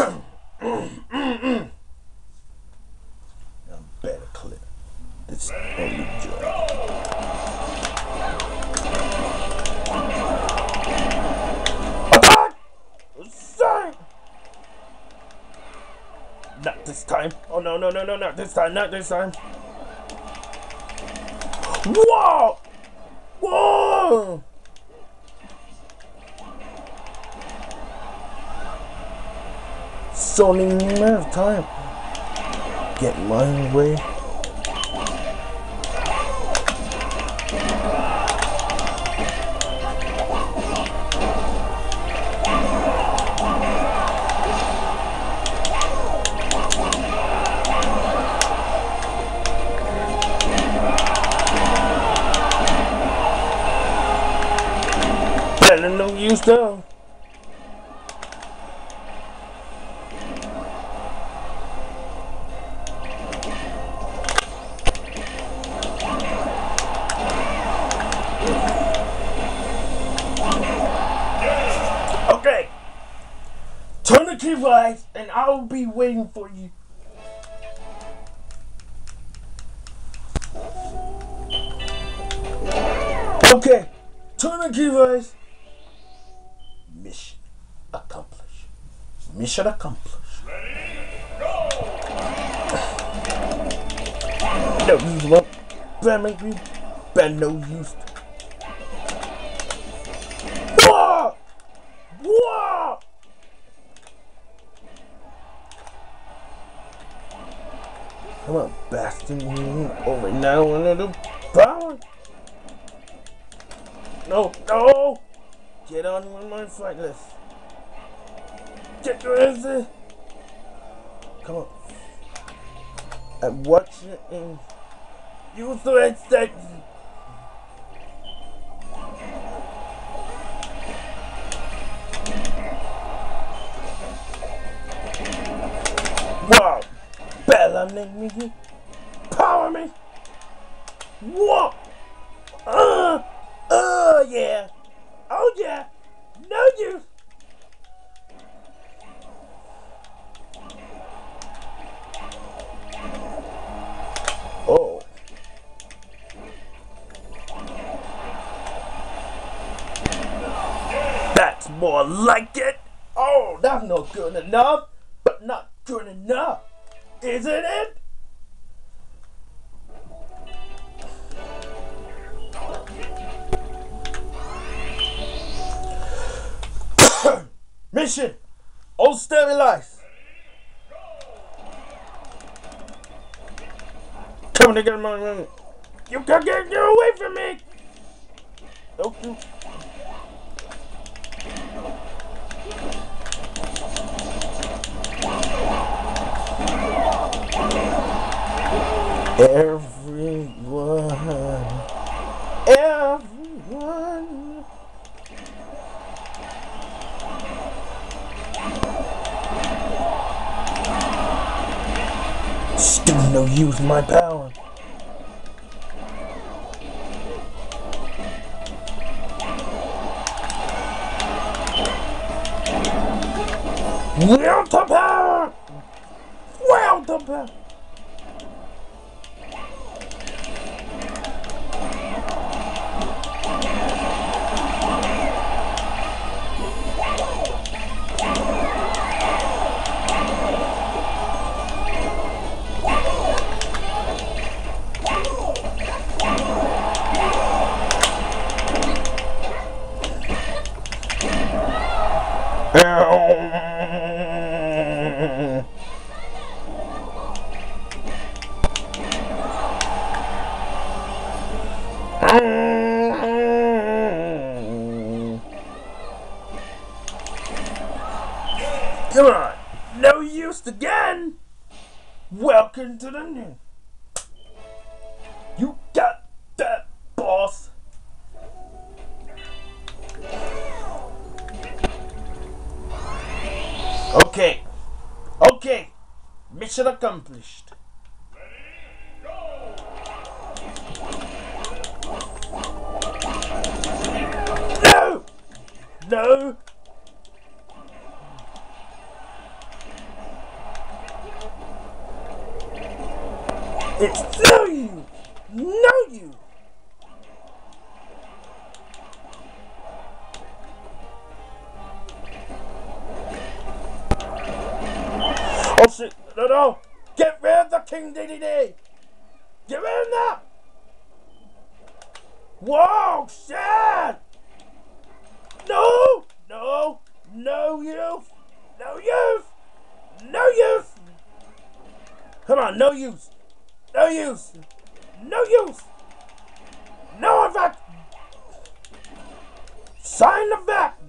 I'm better clip. This only. Attack! Sorry! Not this time. Oh no, no, no, no, not this time, not this time. Whoa! Whoa! Only a matter of time. Get my way. Better no use though. Okay. Turn the key right, and I'll be waiting for you. Okay. Turn the key right. Mission accomplished. Mission accomplished. Ready, go! No use what? Bad make me bad no use. Whoa! Come on, bastard. Over now under the power. No, no! Get on with my fight list. Get it. Come on. And watch it and use Bella make me power me. Whoa! Uh, uh, yeah. Oh yeah. No use. Mission! All stabilized! Come to get my money! You can't get you away from me! Don't you? My power. Wield the power! Wield the power! Come on, no use again. Welcome to the new. Okay. Okay. Mission accomplished. No! No! The King Dedede! Get rid of that! Whoa! Shit! No! No! No use! No use! No use! Come on, no use! No use! No use! No effect! Sign the back!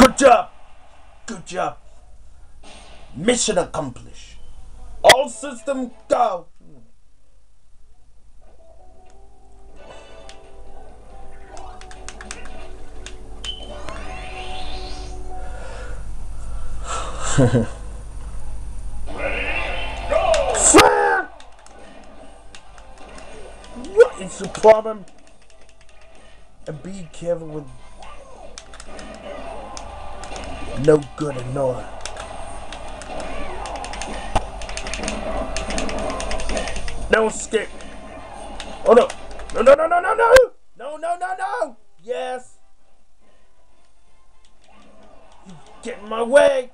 Good job! Good job! Mission accomplished. All system go! Fire! What is the problem? And be careful with no good and no. No escape. Oh no. No no no no no no! No no no no! Yes! You get in my way!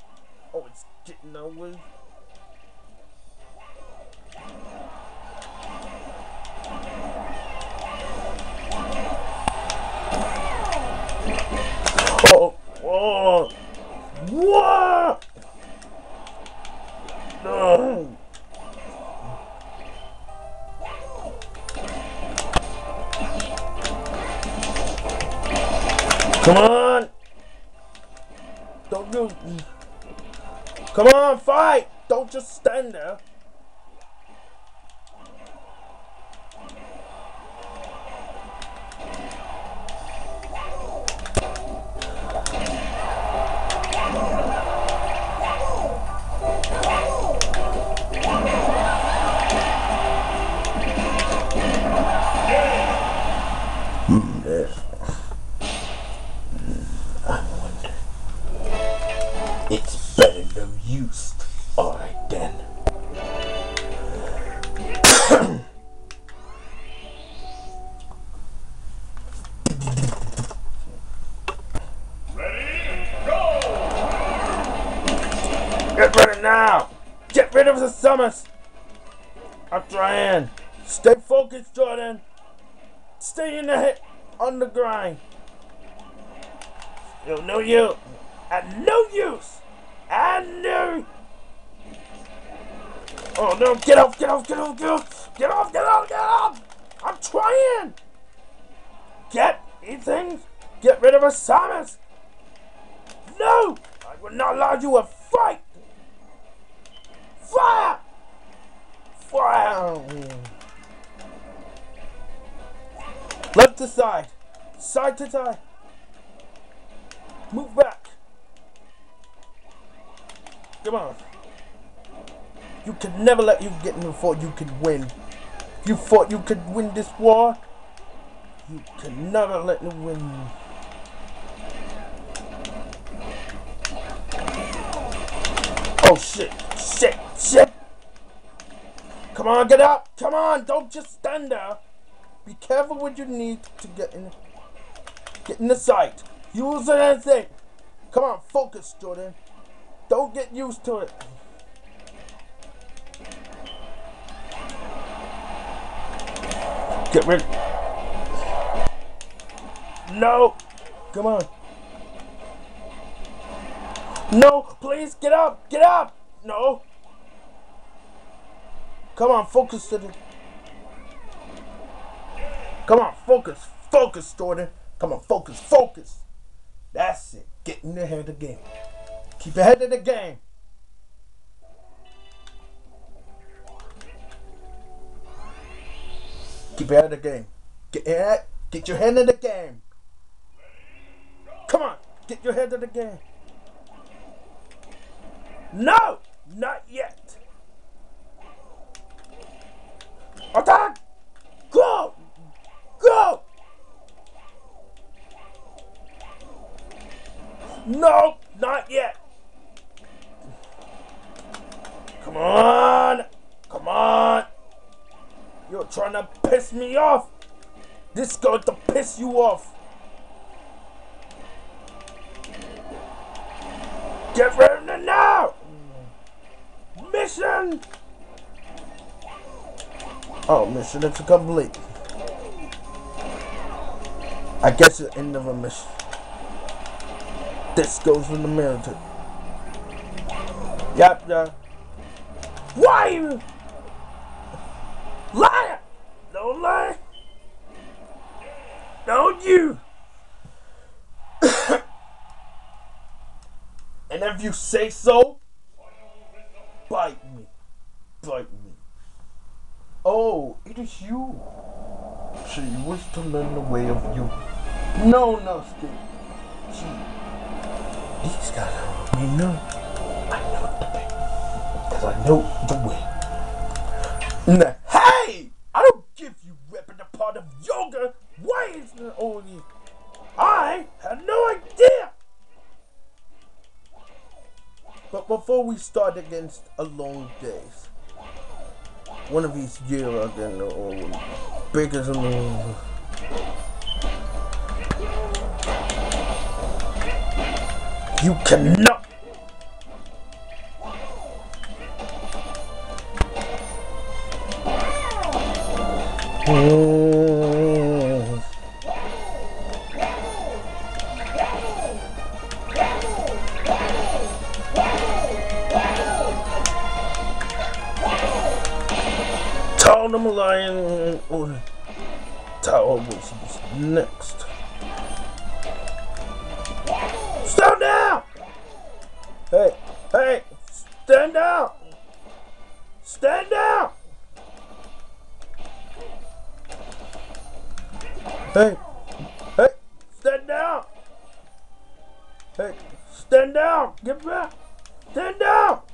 Oh it's getting my way. Oh, oh, Come on. Don't do. Come on, fight. Don't just stand there. Get ready now! Get rid of the summers! I'm trying. Stay focused, Jordan. Stay in the hit on the grind. No you. And no use. And no. Oh no! Get off! Get off! Get off! Get off! Get off! Get off! Get off! I'm trying. Get Ethan. Get rid of Osamas. No! I will not allow you a fight. Fire! Fire! Left to side. Side to side. Move back. Come on. You can never let you get in the you can win. You thought you could win this war? You can never let me win. Oh shit, shit, shit! Come on, get up! Come on, don't just stand there. Be careful what you need to get in get in the sight. Use anything. Come on, focus, Jordan. Don't get used to it. Get rid. No. Come on. No, please get up. Get up. No. Come on, focus the. Come on, focus, focus, Jordan. Come on, focus, focus. That's it. Get in the head of the game. Keep ahead of the game. Keep ahead of the game. Get ahead. Get your head in the game. Come on, get your head in the game. No, not yet. Attack! Go! Go! No! Not yet. Come on. Come on. You're trying to piss me off. This is going to piss you off. Get ready now. Mission. Oh, mission complete. I guess it's the end of a mission. This goes in the military. Yep, yeah. Why? Liar! Don't lie! Don't you! and if you say so, is you. You wish to learn the way of you. No, no, Steve. Gee, these guys are me know. I know the way. Because I know the way. Now, hey! I don't give you ripping apart of yoga. Why is it only? I had no idea. But before we start against a long days, one of these years again, or bigger than the You cannot. Mm. Town of Lion or Tower was next. Stand down! Hey, hey, stand down! Stand down! Hey, hey, stand down! Hey, stand down! Get back! Stand down!